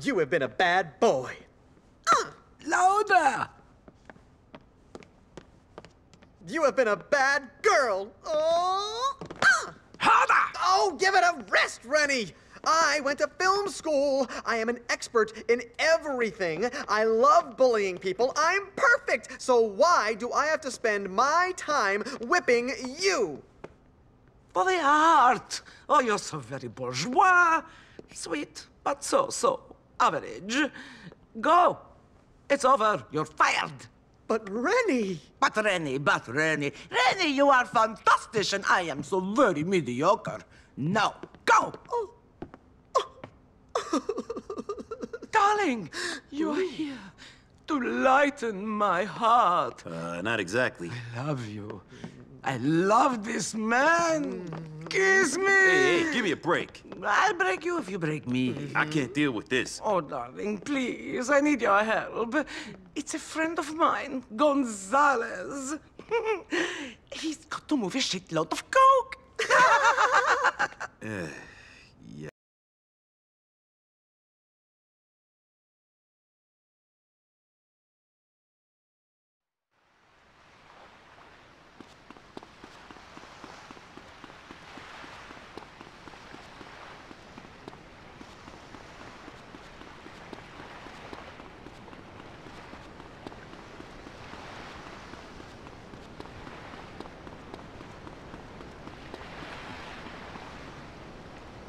You have been a bad boy. Louder! You have been a bad girl. Oh! Ah! Harder! Oh, give it a rest, Reni! I went to film school. I am an expert in everything. I love bullying people. I'm perfect. So why do I have to spend my time whipping you? For the art! Oh, you're so very bourgeois. Sweet, but so-so. Average. Go. It's over. You're fired. But Reni. But Reni, but Reni. Reni, you are fantastic and I am so very mediocre. Now, go! oh Darling, you are here to lighten my heart. Uh, not exactly. I love you. I love this man. Kiss me. Hey, hey, give me a break. I'll break you if you break me. I can't deal with this. Oh, darling, please, I need your help. It's a friend of mine, Gonzalez. He's got to move a shitload of coke. Eh.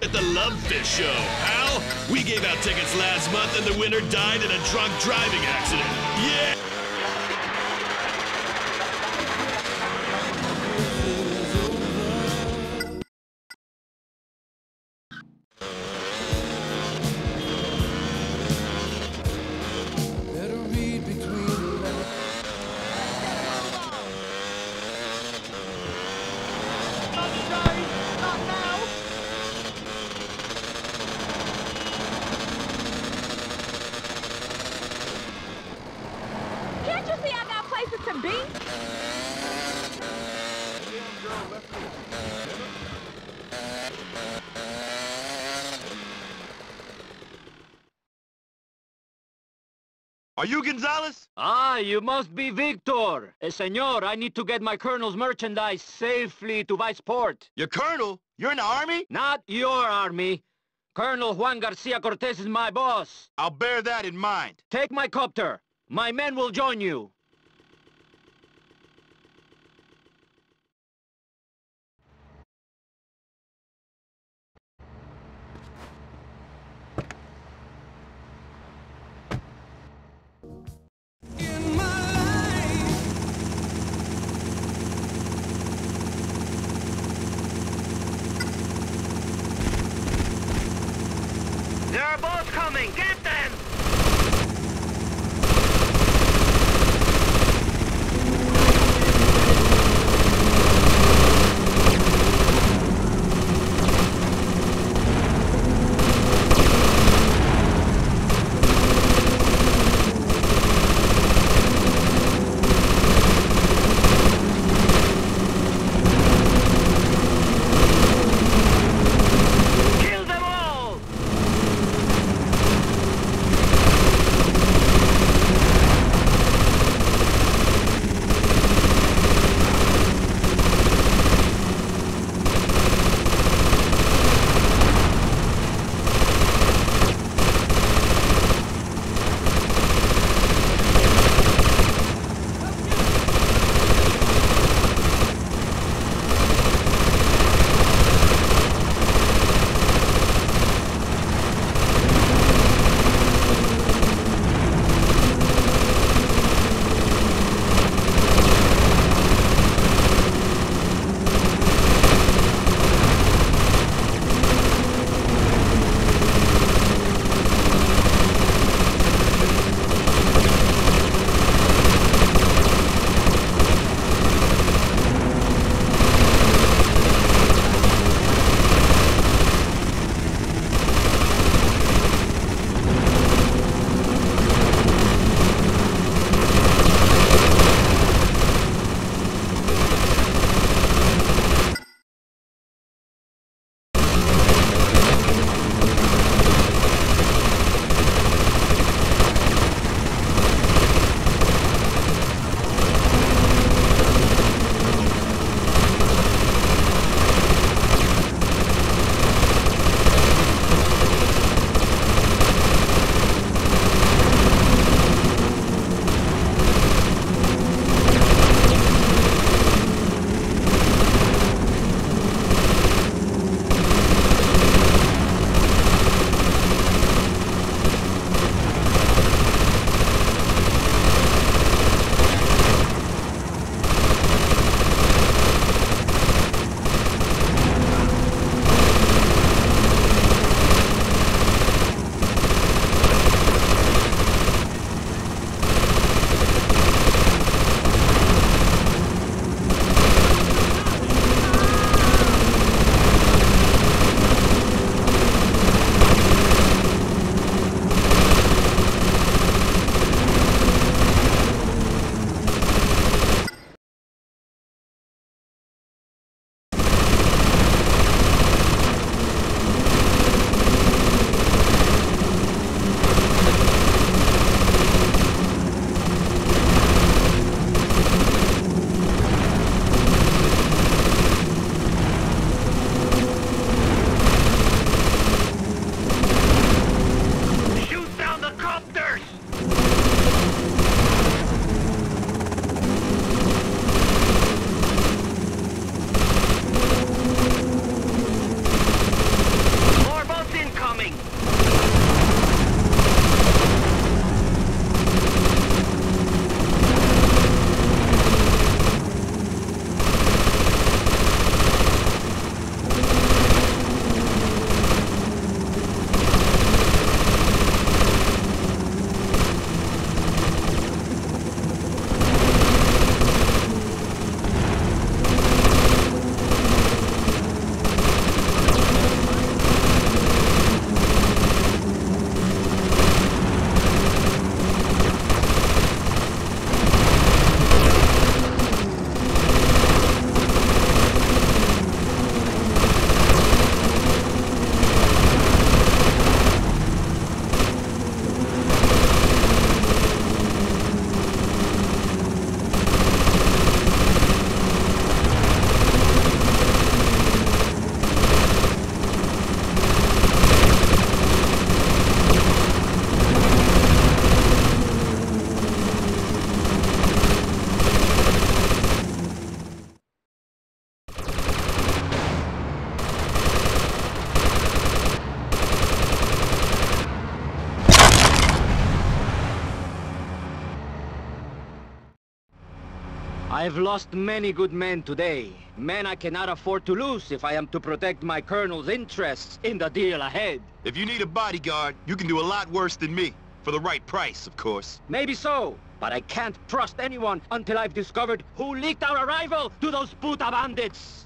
At the Lovefish Show, pal. We gave out tickets last month and the winner died in a drunk driving accident. Yeah! Got places be? Are you Gonzalez? Ah, you must be Victor. Eh, senor, I need to get my colonel's merchandise safely to Viceport. Your colonel? You're in the army? Not your army. Colonel Juan Garcia Cortez is my boss. I'll bear that in mind. Take my copter. My men will join you. Coming. Get them! I've lost many good men today. Men I cannot afford to lose if I am to protect my colonel's interests in the deal ahead. If you need a bodyguard, you can do a lot worse than me. For the right price, of course. Maybe so, but I can't trust anyone until I've discovered who leaked our arrival to those puta bandits.